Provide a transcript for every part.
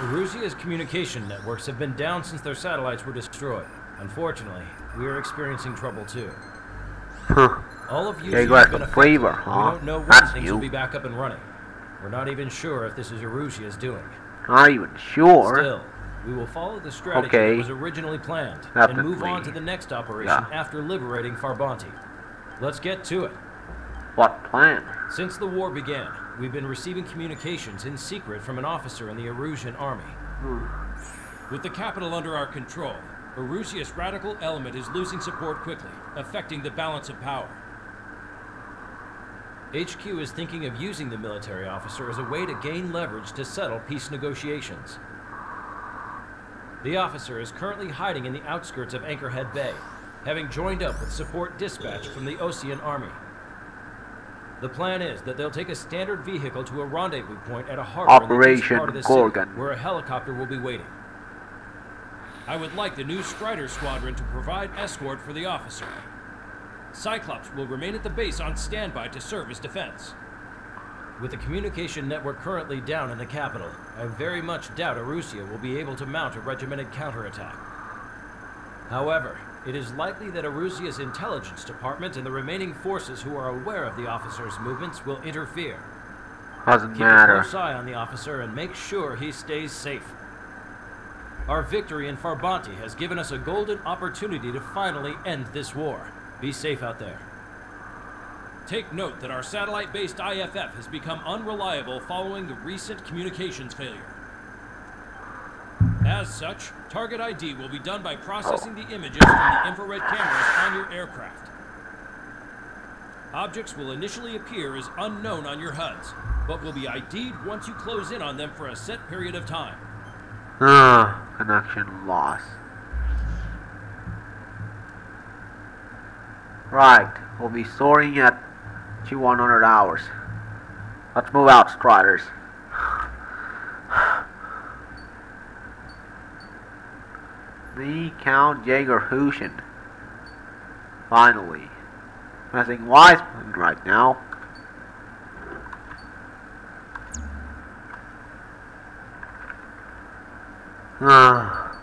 Erusia's communication networks have been down since their satellites were destroyed. Unfortunately, we are experiencing trouble too. Huh. All of you got been the affected. We don't know when That's things you. will be back up and running. We're not even sure if this is Erusia's doing. Not even sure. Still, we will follow the strategy Okay. that was originally planned and move on to the next operation Yeah. after liberating Farbanti. Let's get to it. What plan? Since the war began, we've been receiving communications in secret from an officer in the Erusian army. With the capital under our control, Erusia's radical element is losing support quickly, affecting the balance of power. HQ is thinking of using the military officer as a way to gain leverage to settle peace negotiations. The officer is currently hiding in the outskirts of Anchorhead Bay, having joined up with support dispatch from the Osean Army. The plan is that they'll take a standard vehicle to a rendezvous point at a harbor in the part of the Gorgon. city, where a helicopter will be waiting. I would like the new Strider Squadron to provide escort for the officer. Cyclops will remain at the base on standby to serve as defense. With the communication network currently down in the capital, I very much doubt Erusia will be able to mount a regimented counterattack. However, it is likely that Erusia's intelligence department and the remaining forces who are aware of the officer's movements will interfere. Doesn't Keep a close eye on the officer and make sure he stays safe. Our victory in Farbanti has given us a golden opportunity to finally end this war. Be safe out there. Take note that our satellite-based IFF has become unreliable following the recent communications failure. As such, target ID will be done by processing the images from the infrared cameras on your aircraft. Objects will initially appear as unknown on your HUDs, but will be ID'd once you close in on them for a set period of time. Ah, connection lost. Right, we'll be soaring at 2100 hours. Let's move out, Striders. The Count Jaeger Hushin. Finally. Nothing wise right now. Ah.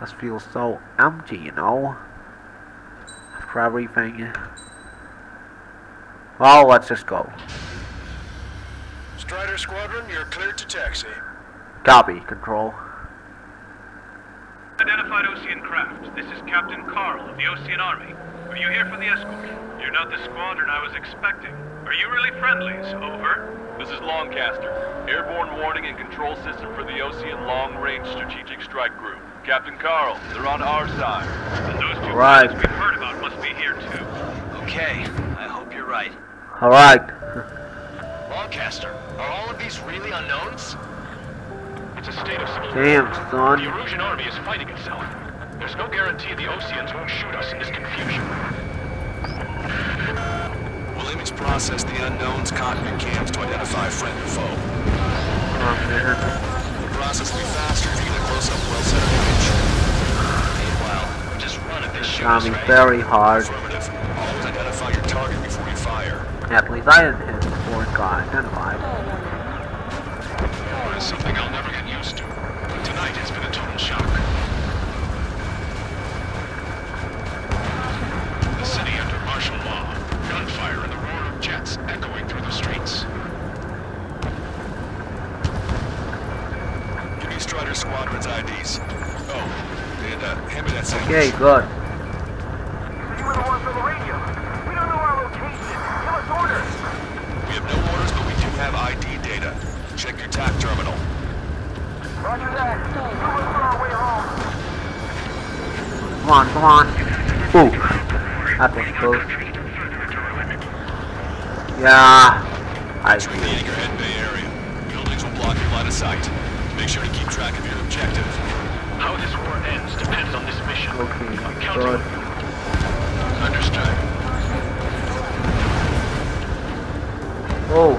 Must feel so empty, you know? After everything. Well, let's just go. Strider Squadron, you're cleared to taxi. Copy, control. Identified Osean craft. This is Captain Carl of the Osean Army. Are you here for the escort? You're not the squadron I was expecting. Are you really friendlies? Over. This is Longcaster, airborne warning and control system for the Osean Long Range Strategic Strike Group. Captain Carl, they're on our side. And those two Right. pilots we've heard about must be here too. Okay, I hope you're right. Alright. Longcaster, are all of these really unknowns? It's a state of civil Damn, war. son. The Erusian army is fighting itself. There's no guarantee the Oseans won't shoot us in this confusion. Will image process the unknowns cockpit cams to identify friend or foe? Man. The process will be faster if you get a close-up, well-set up image. Meanwhile, just run at this shooting Coming range. very hard. Affirmative. Always identify your target before you fire. At least I didn't hit before it got identified. It's something I'll never get used to. But tonight has been a total shock. The city under martial law. Gunfire and the roar of jets echoing through the streets. Give me Strider Squadron's IDs. Oh, and uh, hand Okay, good. You were the ones on the radio. We don't know our location. Give us orders. We have no orders, but we do have ID data. Check your TAC terminal. Roger that. Move us on our way home. Come on, come on. Ooh. That was close. Yeah. Whoa.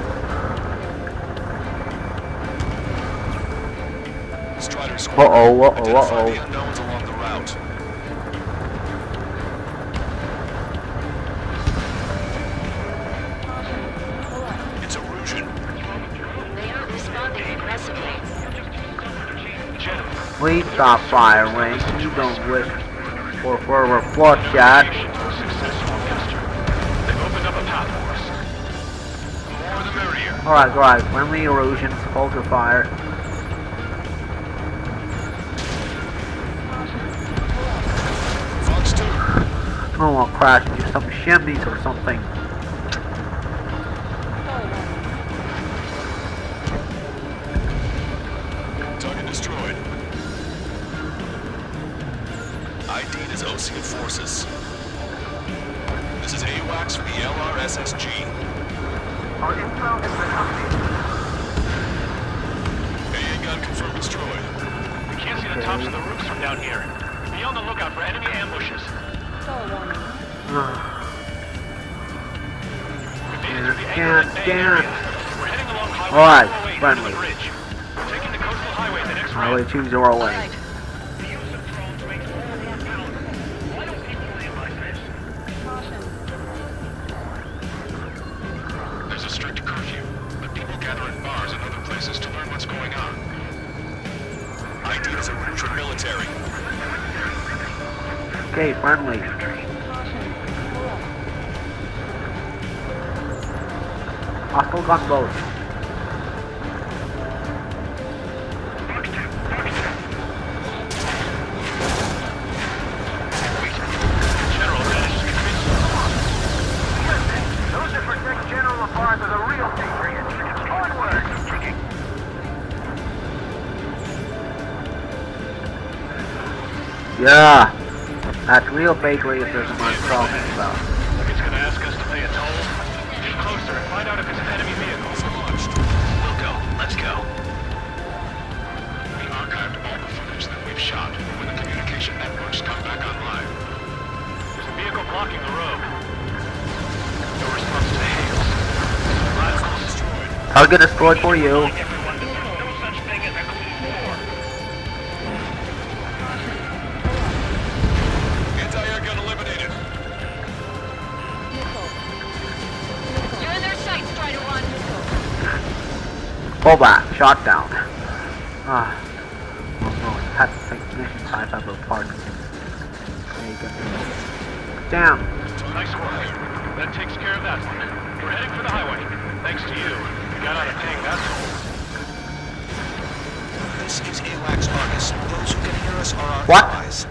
Strider squad. Uh oh, uh oh, uh oh. the We stop firing. You don't wish for further report shots. Alright, alright. Friendly Erusians. Hold your fire. Fox 2. I don't want to crash into some chimneys or something. Target destroyed. ID'd as Osean Forces. This is AWACS for the LRSSG. Our intel gun confirmed. We can't see the tops of the roofs from down here. Be on the lookout for enemy ambushes. Through the Damn, Anchorhead Bay damn. area. ID is Erusian military. Okay, friendly. Hostile gunboat. Yeah. That's real bakery. patriotism I'm talking about. It's gonna ask us to pay a toll. Get closer and find out if it's an enemy vehicle. Launched. We'll go. Let's go. We archived all the footage that we've shot when the communication networks come back online. There's a vehicle blocking the road. No response to hails. Radicals. Destroyed. Target destroyed for you. Pull back. Shot down. Ah. Oh no, had to take mission type out of park. There you go. Damn. Nice work. That takes care of that one. We're heading for the highway. Thanks to you. We got out of paying that toll. This is AWACS Argus. Those who can hear us are our What? allies.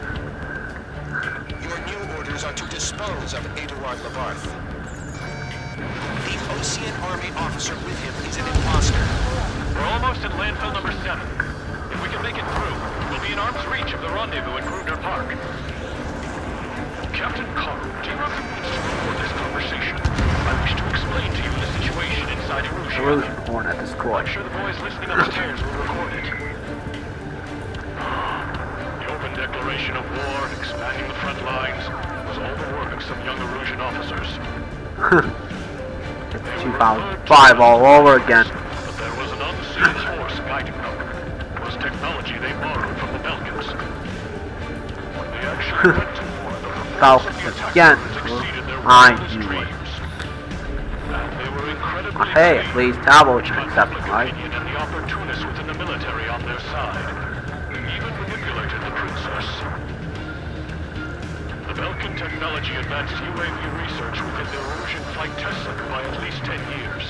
Your new orders are to dispose of Edouard Labarthe. The Osean Army officer with him is an imposter. We're almost at landfill number seven. If we can make it through, we'll be in arm's reach of the rendezvous at Grudner Park. Captain Carl, do you have the means to record this conversation? I wish to explain to you the situation inside Erusia. Erusian Hornet I'm destroyed. sure the boys listening upstairs will record it. The open declaration of war, expanding the front lines, was all the work of some young Erusian officers. It's 2005 all over again. But there was an unseen force guiding them. It was technology they borrowed from the Belkans. When they actually went to war, the reports of Again, I knew it. dreams. And they were incredibly Hey, at least Talbot had accept it, right? and the opportunists within the military on their side. Even manipulated the princess. Belkan technology advanced UAV research within the Erusian Flight Test Center by at least 10 years.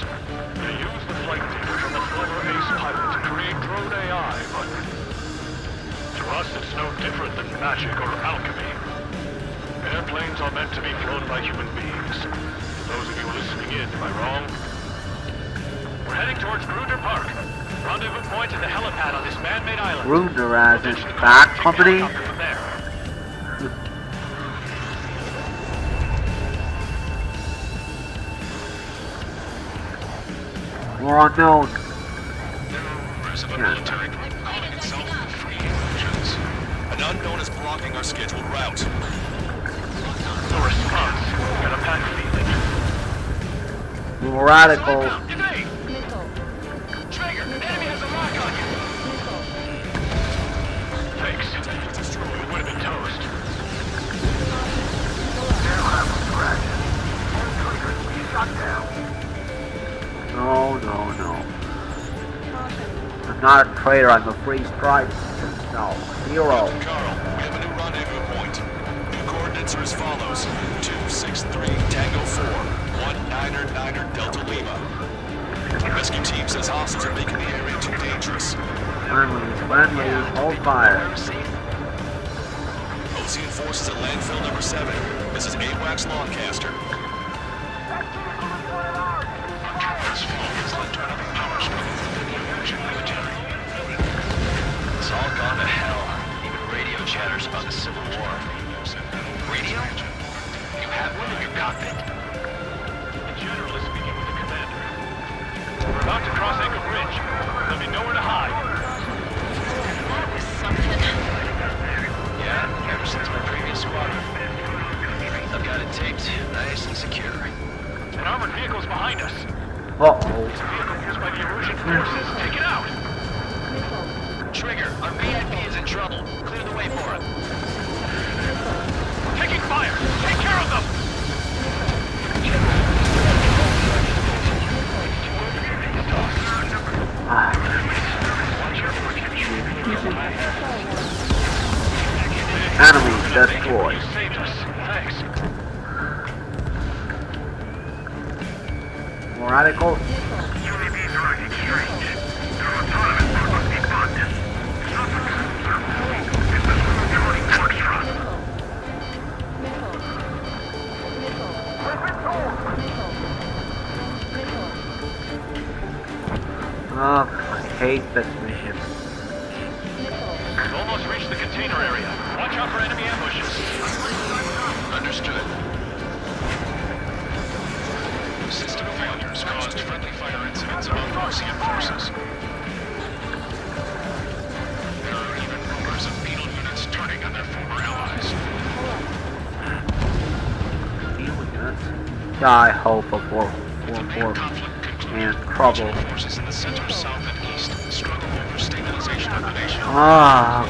They used the flight data from the former ace pilot to create drone AI, but to us it's no different than magic or alchemy. Airplanes are meant to be flown by human beings. Those of you listening in, am I wrong? We're heading towards Gruder Park. Rendezvous point at the helipad on this man-made island. Gruner as in back company. Unknown. There are rumors of a military group calling itself the Free Agents. An unknown is blocking our scheduled route. No response. Got a bad feeling. More radicals. I'm not a traitor, I'm a free striker. No, zero. Carl, we have a new rendezvous point. New coordinates are as follows. 263 Tango 4, 1 Niner Niner Delta Lima. Rescue team says hostiles are making the area too dangerous. Friendly, friendly, hold fire. Osean forces at landfill number 7. This is AWACS Longcaster. It's all gone to hell. Even radio chatters about the Civil War. Radio? You have one in your cockpit? The general is speaking with the commander. We're about to cross Anchor Bridge. There'll be nowhere to hide. That was something. Yeah, ever since my previous squadron. I've got it taped, nice and secure. An armored vehicle's behind us. Uh-oh. Vehicle used by the Erusian forces. Take it out. Trigger, our VIP is in trouble. Clear the way for him. Taking fire. Take care of them. Die hope of war, war, war and trouble. Regional forces in the center, south, and east struggle over stabilization of the nation. Ah.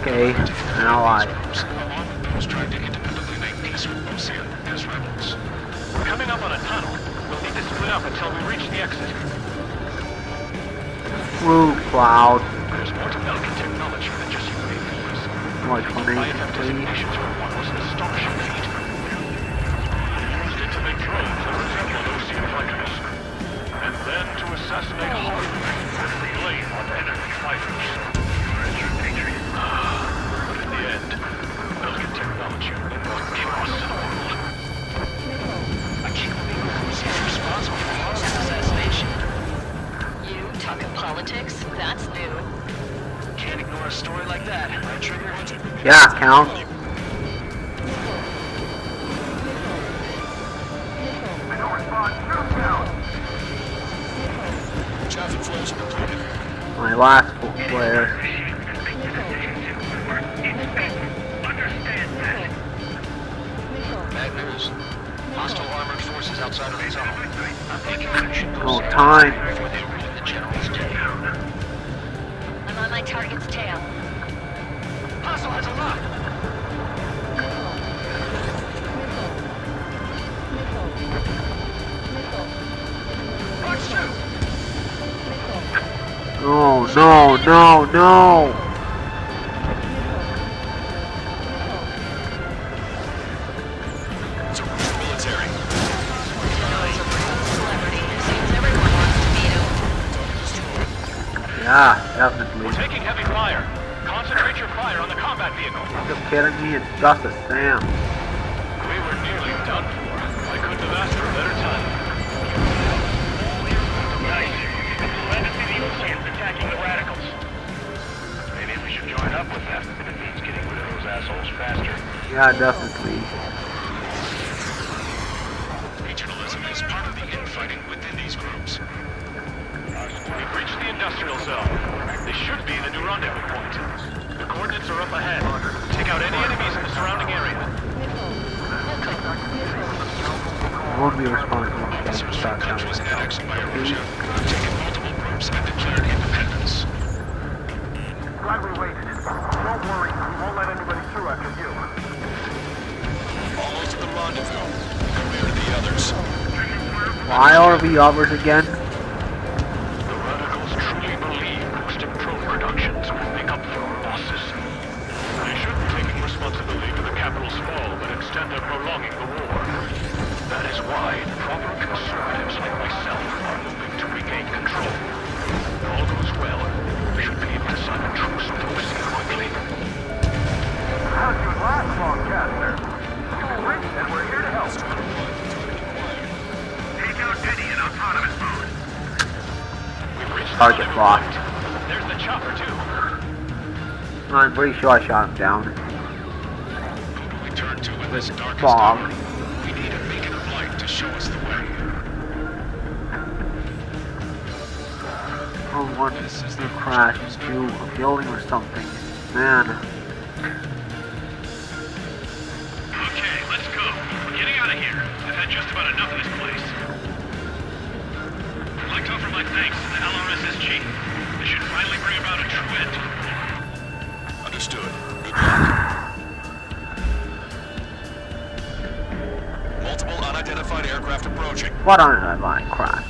Okay, an ally. Groups, along with those trying to independently make peace with Osea as rebels. We're coming up on a tunnel. We'll need to split up until we reach the exit. Woo, cloud. There's more to Belkan technology than just UAVs. Explanation, please. Designations for one was an astonishing feat. Used it to make drones that resembled Osean fighters. And then to assassinate Harvey and blame on enemy fighters. But in the end, Belkan technology only brought chaos to the world. I can't responsible for Harvey's assassination. You talking politics? That's new. Can't ignore a story like that, right, Trigger? Yeah, count. Last player. Bad. Hostile armored forces outside of the tunnel. I'm thinking we should oh, go time. before they ruin the general's day. I'm on my target's tail. Hostile has a lock. No, no, no, no. It's Erusian military. Celebrity. Seems everyone wants to meet him. Yeah, definitely. We're taking heavy fire. Concentrate your fire on the combat vehicle. You're kidding me? It's just a SAM. Yeah, definitely. Regionalism is part of the infighting within these groups. We've reached the industrial zone. This should be the new rendezvous point. The coordinates are up ahead. Take out any enemies in the surrounding area. Won't be responsible for Officers from countries annexed by Erusia have taken multiple groups and declared independence. Why are we others again? The radicals truly believe Troll Productions will make up for our losses. They should be taking responsibility for the capital's fall, but instead they're prolonging the war. That is why target lost. There's the chopper, too. I'm pretty sure I shot him down. Who do we turn to in this darkest hour? We need a beacon of light to show us the way. Oh, what is this crash into a building or something? Man, Okay, let's go. We're getting out of here. I've had just about enough of this place. I'd like to offer my thanks to the LRSSG. They should finally bring about a true end. Understood. Good luck. Multiple unidentified aircraft approaching. what on that line crash?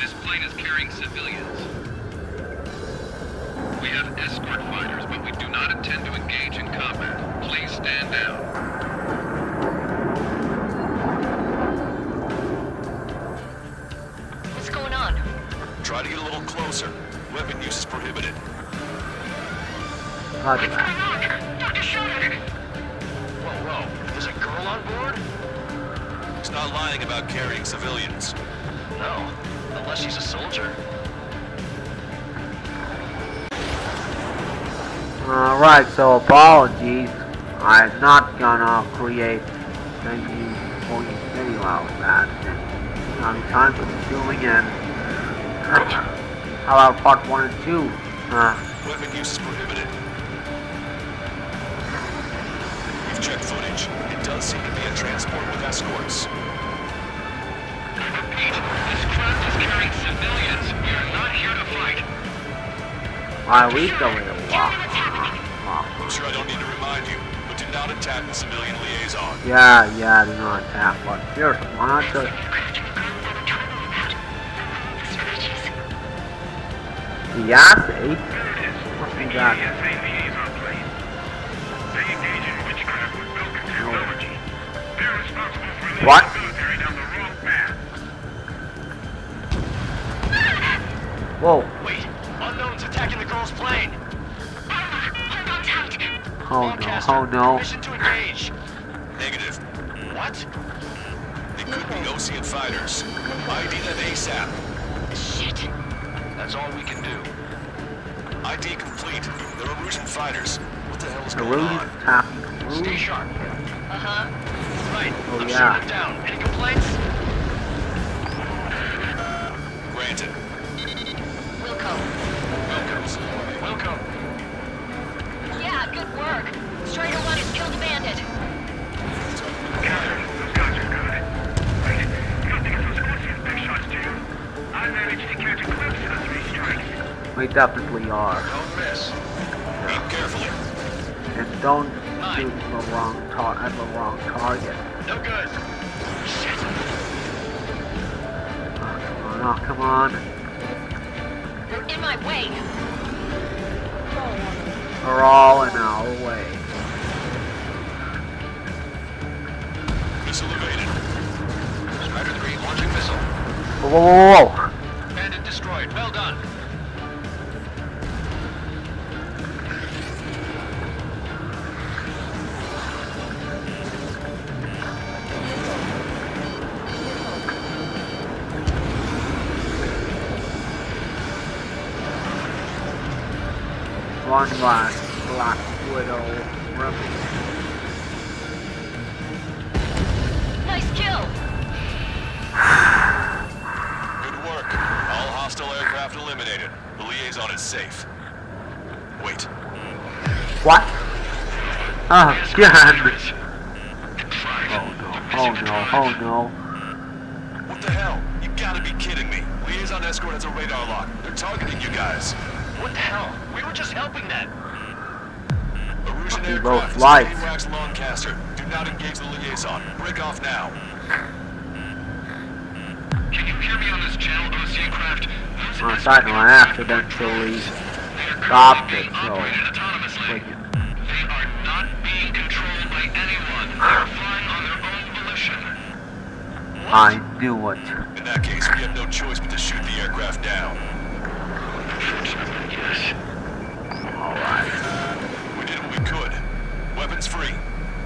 This plane is carrying civilians. We have escort fighters, but we do not intend to engage in combat. Please stand down. Closer. Weapon use is prohibited. Roger that. Whoa, whoa. There's a girl on board? He's not lying about carrying civilians. No. Unless she's a soldier. Alright, so apologies. I'm not gonna create any for you video out of that. Um, time consuming and how about part one and two? Uh, Weapon use is prohibited. We've checked footage. It does seem to be a transport with escorts. Repeat, this craft is carrying civilians. We are not here to fight. I leaked a little while. I'm sure I don't need to remind you, but do not attack the civilian liaison. Yeah, yeah, do not attack, but seriously, why not just They're responsible for What? the military down the wrong path. Whoa, Wait. Unknown's attacking the girl's plane. oh no, Broadcaster, oh no. Permission to engage. Negative. What? They could be Osean fighters. ID them ASAP. Shit. That's all we can do. ID complete. They're Erusian fighters. What the hell is going on? Stay sharp. Uh-huh. Right. Oh, I'm yeah. shooting them down. Any complaints? Definitely are. Don't miss. Aim carefully. And don't shoot the wrong tar at the wrong target. No good. Shit. Oh, come on, oh, come on. You're in my way. We're all in our way. Missile evaded. Strider 3 launching missile. Whoa, whoa, whoa, whoa. One black, black widow remedy. Nice kill. Good work. All hostile aircraft eliminated. The liaison is safe. Wait. What? Ah, again. Oh no, oh no, oh no. What the hell? You gotta be kidding me. Liaison escort has a radar lock. They're targeting you guys. What the hell? We were just helping them. Erusian Fucking both aircraft is lights. a wax Longcaster. Do not engage the liaison. Break off now. Can you hear me on this channel, OC craft? Those On a escort side note, I aircraft are accidentally They are stopped it, being so like, They are not being controlled by anyone. They are flying on their own volition. I knew it. In that case, we have no choice but to shoot the aircraft down. Unfortunately, yes. Alright. We did what we could. Weapons free.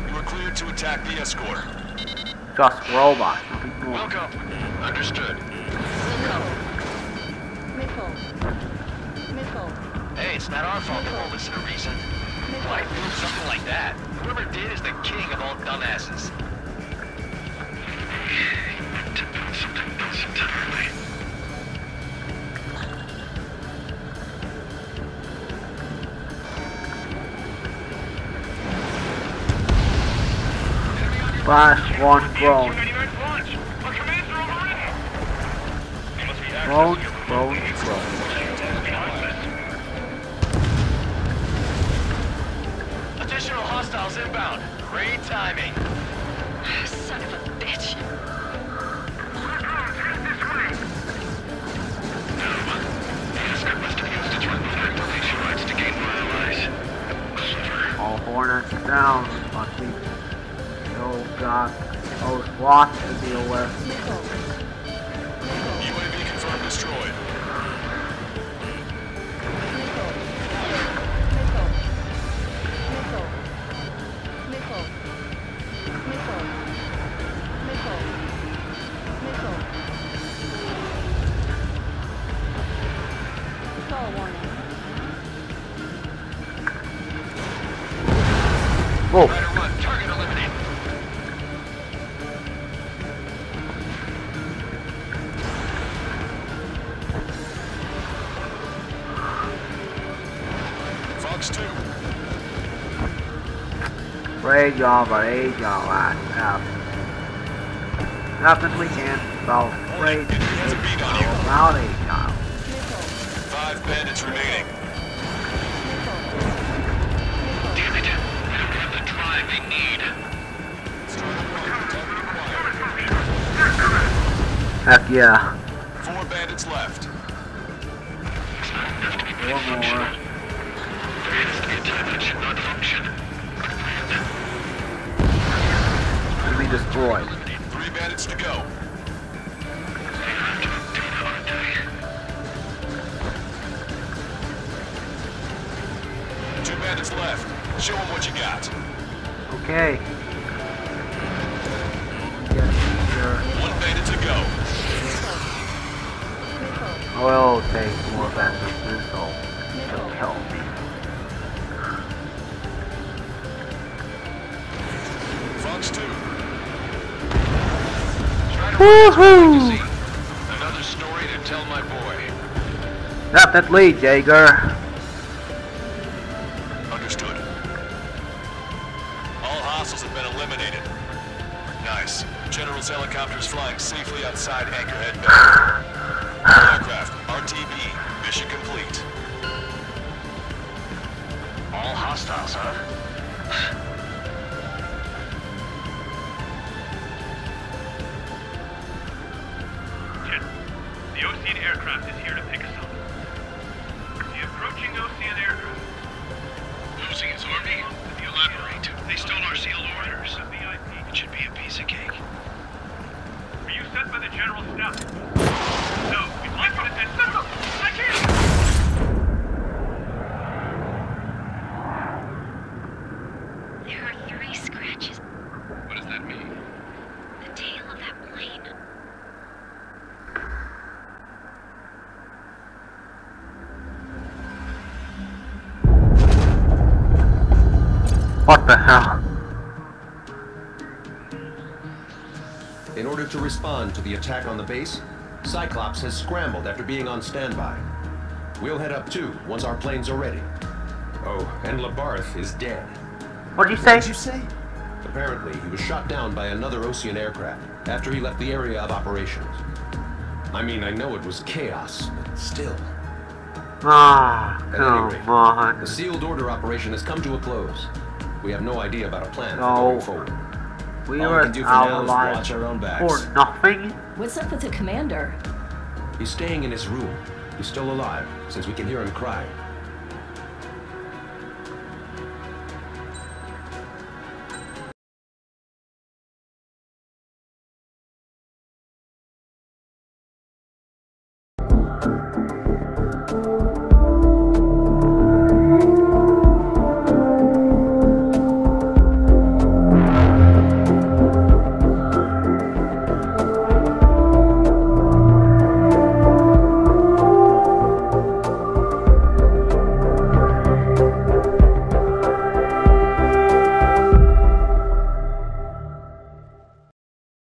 You are cleared to attack the escort. Just robots, nothing. Welcome. Understood. Wilco. Hey, it's not our fault they won't listen to reason. Why do something like that? Whoever did is the king of all dumbasses. Something else entirely. Flash one drone. Drone, drone, drone. Additional hostiles inbound. Great timing. Son of a bitch. Yasker must have used its remote activation rights to gain more allies. All Hornets down. Must be still got those SWAT to deal with. UAV confirmed destroyed. Oh, great job, buddy. Great job, lad. Yeah. Nothing we can. So, great. Enemy has a you. Rowdy job. Five bandits remaining. Damn it! I don't have the drive they need. Heck yeah. Four bandits left. One more. There has to be a time that should not function. Be destroyed. Three bandits to go. Two bandits left. Show them what you got. Okay. Yes, sure. One bandit to go. I will take more offensive missile to kill me. Fox 2. Woohoo! Another story to tell my boy. Definitely, Jaeger. Understood. All hostiles have been eliminated. Nice. General's helicopters flying safely outside Anchorhead Bay. Aircraft, RTB, mission complete. All hostiles, huh? Aircraft is respond to the attack on the base, Cyclops has scrambled after being on standby. We'll head up too once our planes are ready. Oh, and Labarthe is dead. What'd you say? What did you say? Apparently, he was shot down by another Osean aircraft after he left the area of operations. I mean, I know it was chaos, but still. Ah, At any come rate, on. The sealed order operation has come to a close. We have no idea about a plan for going forward. We All we were can do for now is watch our own backs. for nothing. What's up with the commander? He's staying in his room. He's still alive, since we can hear him cry.